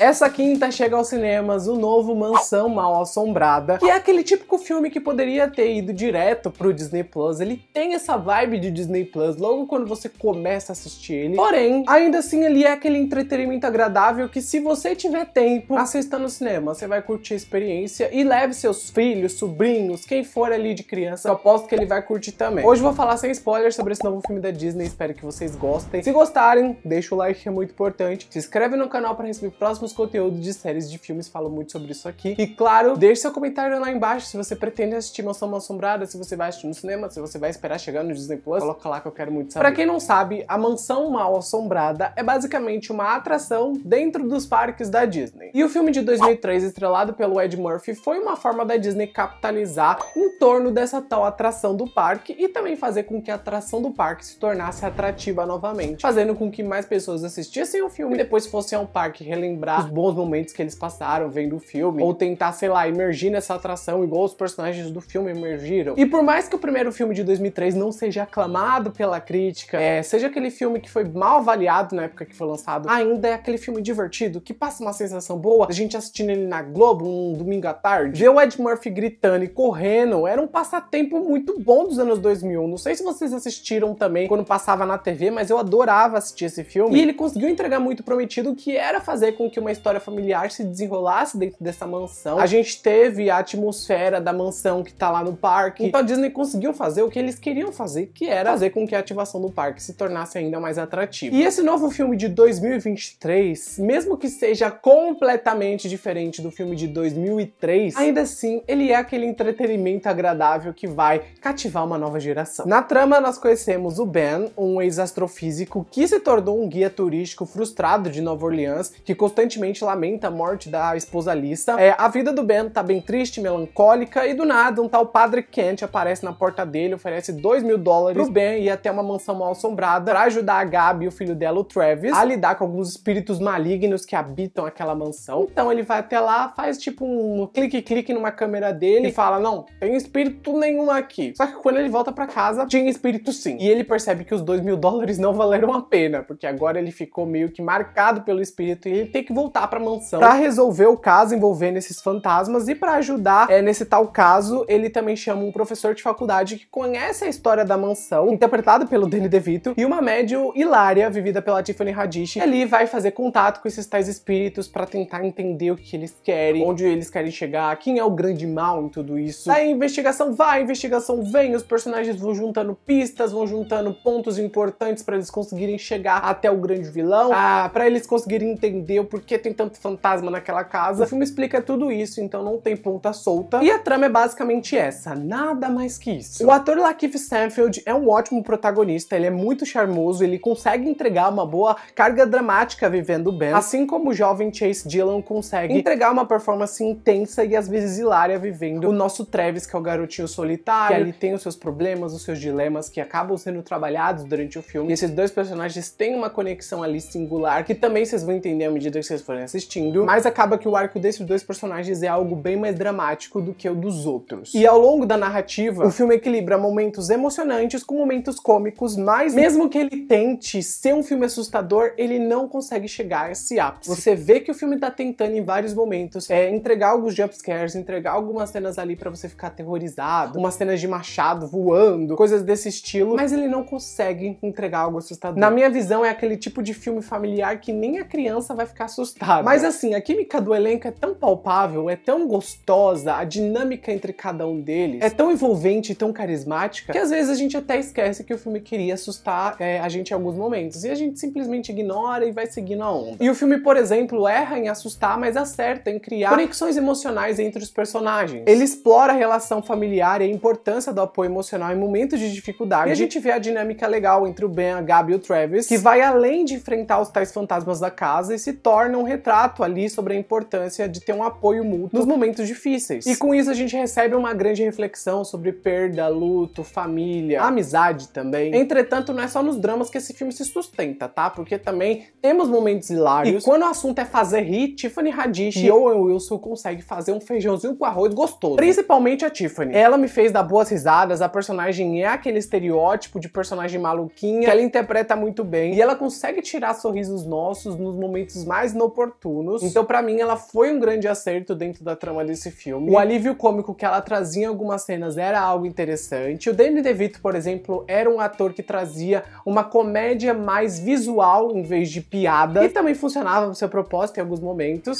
Essa quinta chega aos cinemas o novo Mansão Mal Assombrada, que é aquele típico filme que poderia ter ido direto pro Disney Plus. Ele tem essa vibe de Disney Plus logo quando você começa a assistir ele. Porém, ainda assim ele é aquele entretenimento agradável que se você tiver tempo, assista no cinema. Você vai curtir a experiência e leve seus filhos, sobrinhos, quem for ali de criança. Eu aposto que ele vai curtir também. Hoje vou falar sem spoilers sobre esse novo filme da Disney. Espero que vocês gostem. Se gostarem, deixa o like que é muito importante. Se inscreve no canal para receber próximos conteúdos de séries de filmes. Falo muito sobre isso aqui. E claro, deixe seu comentário lá embaixo se você pretende assistir Mansão Mal Assombrada, se você vai assistir no cinema, se você vai esperar chegar no Disney Plus. Coloca lá que eu quero muito saber. Pra quem não sabe, a Mansão Mal Assombrada é basicamente uma atração dentro dos parques da Disney. E o filme de 2003, estrelado pelo Ed Murphy, foi uma forma da Disney capitalizar em torno dessa tal atração do parque e também fazer com que a atração do parque se tornasse atrativa novamente, fazendo com que mais pessoas assistissem o filme e depois fossem ao parque relembrar os bons momentos que eles passaram vendo o filme, ou tentar, sei lá, emergir nessa atração igual os personagens do filme emergiram. E por mais que o primeiro filme de 2003 não seja aclamado pela crítica, é, seja aquele filme que foi mal avaliado na época que foi lançado, ainda é aquele filme divertido que passa uma sensação boa. A gente assistindo ele na Globo um domingo à tarde, ver o Ed Murphy gritando e correndo era um passatempo muito bom dos anos 2000. Não sei se vocês assistiram também quando passava na TV, mas eu adorava assistir esse filme. E ele conseguiu entregar muito prometido, que era fazer com que uma história familiar se desenrolasse dentro dessa mansão. A gente teve a atmosfera da mansão que tá lá no parque. Então a Disney conseguiu fazer o que eles queriam fazer, que era fazer com que a ativação do parque se tornasse ainda mais atrativa. E esse novo filme de 2023, mesmo que seja completamente diferente do filme de 2003, ainda assim ele é aquele entretenimento agradável que vai cativar uma nova geração. Na trama nós conhecemos o Ben, um ex-astrofísico que se tornou um guia turístico frustrado de Nova Orleans, que constantemente lamenta a morte da esposa Lisa. É, a vida do Ben tá bem triste, melancólica, e do nada um tal padre Kent aparece na porta dele, oferece 2 mil dólares pro Ben ir até uma mansão mal assombrada para ajudar a Gabi e o filho dela, o Travis, a lidar com alguns espíritos malignos que habitam aquela mansão. Então ele vai até lá, faz tipo um clique-clique numa câmera dele e fala: Não, tem espírito nenhum aqui. Só que quando ele volta para casa, tinha espírito sim. E ele percebe que os 2 mil dólares não valeram a pena, porque agora ele ficou meio que marcado pelo espírito e ele tem que voltar pra mansão para resolver o caso envolvendo esses fantasmas e para ajudar é, nesse tal caso, ele também chama um professor de faculdade que conhece a história da mansão, interpretado pelo Danny DeVito, e uma médium hilária, vivida pela Tiffany Haddish. Ele vai fazer contato com esses tais espíritos para tentar entender o que eles querem, onde eles querem chegar, quem é o grande mal em tudo isso. A investigação vai, a investigação vem, os personagens vão juntando pistas, vão juntando pontos importantes para eles conseguirem chegar até o grande vilão, ah, para eles conseguirem entender o porquê tem tanto fantasma naquela casa. O filme explica tudo isso, então não tem ponta solta. E a trama é basicamente essa, nada mais que isso. O ator Lakeith Stanfield é um ótimo protagonista, ele é muito charmoso, ele consegue entregar uma boa carga dramática vivendo o Ben, assim como o jovem Chase Dillon consegue entregar uma performance intensa e às vezes hilária vivendo o nosso Travis, que é o garotinho solitário, que ele tem os seus problemas, os seus dilemas que acabam sendo trabalhados durante o filme. E esses dois personagens têm uma conexão ali singular, que também vocês vão entender à medida que vocês forem assistindo, mas acaba que o arco desses dois personagens é algo bem mais dramático do que o dos outros. E ao longo da narrativa, o filme equilibra momentos emocionantes com momentos cômicos, mas mesmo que ele tente ser um filme assustador, ele não consegue chegar a esse ápice. Você vê que o filme tá tentando em vários momentos é, entregar alguns jumpscares, entregar algumas cenas ali para você ficar aterrorizado, umas cenas de machado voando, coisas desse estilo, mas ele não consegue entregar algo assustador. Na minha visão, é aquele tipo de filme familiar que nem a criança vai ficar assustada. Mas assim, a química do elenco é tão palpável, é tão gostosa, a dinâmica entre cada um deles é tão envolvente e tão carismática que às vezes a gente até esquece que o filme queria assustar é, a gente em alguns momentos e a gente simplesmente ignora e vai seguindo a onda. E o filme, por exemplo, erra em mas acerta em criar conexões emocionais entre os personagens. Ele explora a relação familiar e a importância do apoio emocional em momentos de dificuldade. E a gente vê a dinâmica legal entre o Ben, a Gabi e o Travis, que vai além de enfrentar os tais fantasmas da casa e se torna um retrato ali sobre a importância de ter um apoio mútuo nos momentos difíceis. E com isso a gente recebe uma grande reflexão sobre perda, luto, família, amizade também. Entretanto, não é só nos dramas que esse filme se sustenta, tá? Porque também temos momentos hilários. E quando o assunto é fazer rir, Tiffany Haddish e Owen Wilson conseguem fazer um feijãozinho com arroz gostoso. Principalmente a Tiffany. Ela me fez dar boas risadas, a personagem é aquele estereótipo de personagem maluquinha que ela interpreta muito bem. E ela consegue tirar sorrisos nossos nos momentos mais oportunos. Então, para mim, ela foi um grande acerto dentro da trama desse filme. O alívio cômico que ela trazia em algumas cenas era algo interessante. O Danny DeVito, por exemplo, era um ator que trazia uma comédia mais visual em vez de piada. E também funcionava no seu propósito em alguns momentos,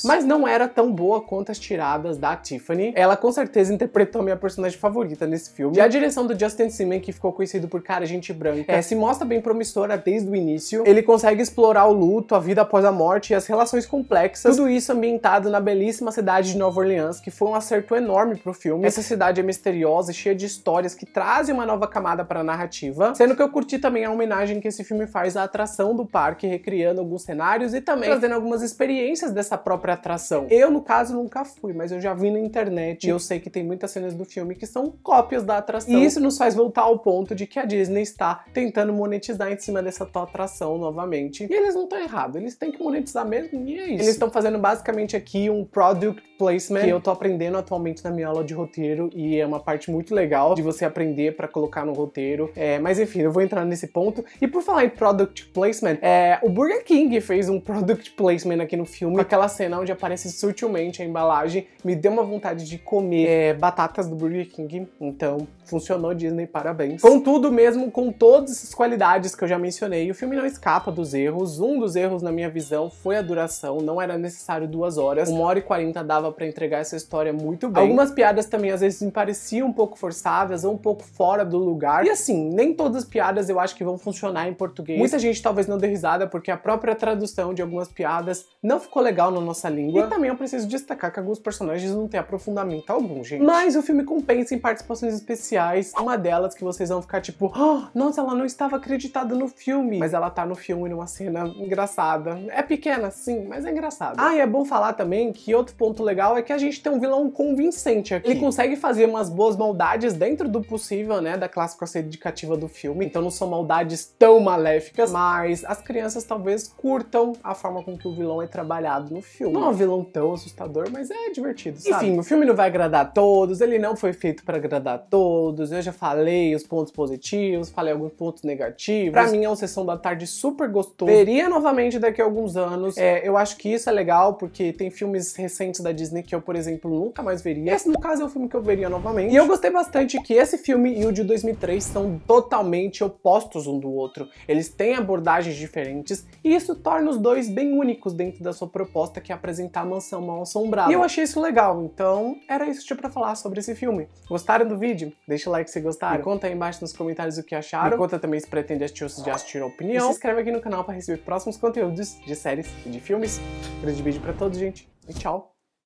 mas não era tão boa quanto as tiradas da Tiffany. Ela com certeza interpretou minha personagem favorita nesse filme. E a direção do Justin Simon, que ficou conhecido por cara gente branca, é, se mostra bem promissora desde o início. Ele consegue explorar o luto, a vida após a morte e as relações complexas. Tudo isso ambientado na belíssima cidade de Nova Orleans, que foi um acerto enorme pro filme. Essa cidade é misteriosa e cheia de histórias que trazem uma nova camada para a narrativa. Sendo que eu curti também a homenagem que esse filme faz à atração do parque, recriando alguns cenários e também trazendo algumas experiências dessa própria atração. Eu, no caso, nunca fui, mas eu já vi na internet e eu sei que tem muitas cenas do filme que são cópias da atração. E isso nos faz voltar ao ponto de que a Disney está tentando monetizar em cima dessa tua atração novamente. E eles não estão errados, eles têm que monetizar mesmo e é isso. Eles estão fazendo basicamente aqui um product placement que eu tô aprendendo atualmente na minha aula de roteiro e é uma parte muito legal de você aprender para colocar no roteiro. É, mas enfim, eu vou entrar nesse ponto. E por falar em product placement, é, o Burger King fez um product placement aqui no filme, aquela cena onde aparece sutilmente a embalagem, me deu uma vontade de comer é, batatas do Burger King. Então, funcionou Disney, parabéns. Contudo, mesmo com todas essas qualidades que eu já mencionei, o filme não escapa dos erros. Um dos erros, na minha visão, foi a duração. Não era necessário duas horas. Uma hora e quarenta dava para entregar essa história muito bem. Algumas piadas também às vezes me pareciam um pouco forçadas ou um pouco fora do lugar. E assim, nem todas as piadas eu acho que vão funcionar em português. Muita gente talvez não dê risada porque a própria tradução de algumas piadas não ficou legal na nossa língua. E também eu preciso destacar que alguns personagens não têm aprofundamento algum, gente. Mas o filme compensa em participações especiais. Uma delas que vocês vão ficar tipo, oh, nossa, ela não estava acreditada no filme. Mas ela tá no filme numa cena engraçada. É pequena, sim, mas é engraçada. Ah, e é bom falar também que outro ponto legal é que a gente tem um vilão convincente aqui. Ele consegue fazer umas boas maldades dentro do possível, né, da classificação indicativa do filme. Então não são maldades tão maléficas, mas as crianças talvez curtam a forma com que o vilão é trabalhado no filme. Não é um vilão tão assustador, mas é divertido, sabe? Enfim, o filme não vai agradar a todos, ele não foi feito para agradar a todos. Eu já falei os pontos positivos, falei alguns pontos negativos. Pra mim é uma sessão da tarde super gostoso. Veria novamente daqui a alguns anos. É, eu acho que isso é legal, porque tem filmes recentes da Disney que eu, por exemplo, nunca mais veria. Esse, no caso, é um filme que eu veria novamente. E eu gostei bastante que esse filme e o de 2003 são totalmente opostos um do outro. Eles têm abordagens diferentes e isso torna os dois bem únicos dentro da sua proposta, que é apresentar a mansão mal assombrada. E eu achei isso legal, então era isso que tinha pra falar sobre esse filme. Gostaram do vídeo? Deixa o like se gostaram. Me conta aí embaixo nos comentários o que acharam. Me conta também se pretende assistir ou se já assistiram a opinião. E se inscreve aqui no canal para receber próximos conteúdos de séries e de filmes. Grande beijo pra todos, gente, e tchau!